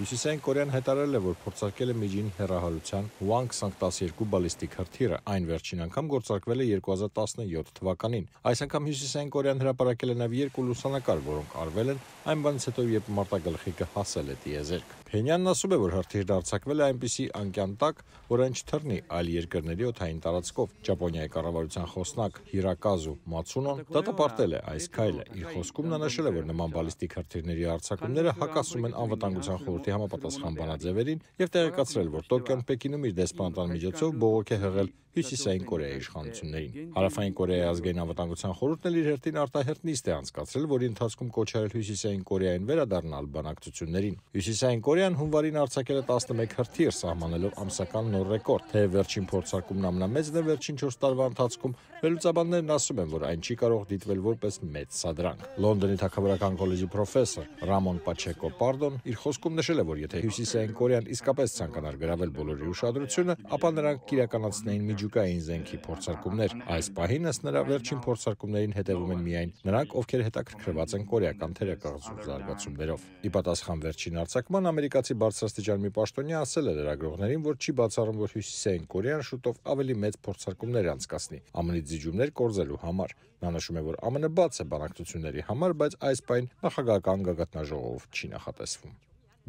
Հյուսիսային Կորեան հայտարարել է, որ փորձարկել է միջին հեռահարության Hwang-12 բալիստիկ հրթիռը։ Այն վերջին անգամ գործարկվել է 2017 թվականին։ Այս անգամ Հյուսիսային Կորեան հրապարակել է նաև երկու լուսանկար, որոնք արվել են այն բանից հետո, երբ մարտագլխիկը հասել է տիեզերք։ Փենյանն ասում է, որ հրթիռն արձակվել է այնպիսի անկյան տակ, որ այն չթռնի այլ երկրների օթային տարածքով։ Ճապոնիայի կառավարության խոսնակ Հիրակազու Մացունոն դատապարտել է այս քայլը։ Իր խոսքում նա նշել է, որ նման բալիստիկ հրթիռների արձակումները հակասում են անվտանգության խորհրդի համապատասխան բանաձևերին եւ տեղեկացրել, որ Տոկիոն Պեկինում իր դեսպանատան միջոցով բողոք է հղել Հյուսիսային Կորեայի իշխանություններին։ Հարավային Կորեայի ազգային անվտանգության խորհուրդն էլ իր հերթին արտահերտ նիստ է անցկացրել, որի ընթացքում կոչ արել Հյուսիսային Կորեային վերադառնալ բանակցություններին։ Հյուսիսային Կորեան հունվարին արձակել է 11 հրթիռ, սահմանելով ամսական նոր ռեկորդ։ Թե վերջին փորձարկումն ամենամեծն է վերջին 4 տարվա ընթացքում, վերլուծաբաններն ասում են, որ այն չի կարող դիտվել որպես մեծ սադրանք։ Լոնդոնի Թագավորական կոլեջի պրոֆեսոր Ռամոն Պաչեկո Պարդոն իր խոսքում նշել է, որ եթե Հյուսիսային Կորեան իսկապես ցանկանար գրավել բոլորի ուշադրությունը, ապա նրանք կիրականացնեին միջուկային զենքի փորձարկումներ։ Այս պահին ըստ նրա վերջին փորձարկումներին հետևում են միայն նրանք, ովքեր հետաքրքրված են կորեական թերակղզու զարգացումներով։ Ի պատասխան վերջին արձակման ամերիկացի բարձրաստիճան մի պաշտոնյա ասել է լրագրողներին, որ չի բացառում, որ Հյուսիսային Կորեան շուտով ավելի մեծ փորձարկումներ անցկացնի ԱՄՆ-ից զիջումներ կորզելու համար։ Նա նշում է, որ ԱՄՆ բաց է բանակցությունների համար, բայց այս պայն նախագահական գագաթնաժողով չի նախատեսվում։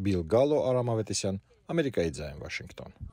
Բիլ Գալո, Արամ Ավետիսյան, Ամերիկայի ձայն Վաշինգտոն։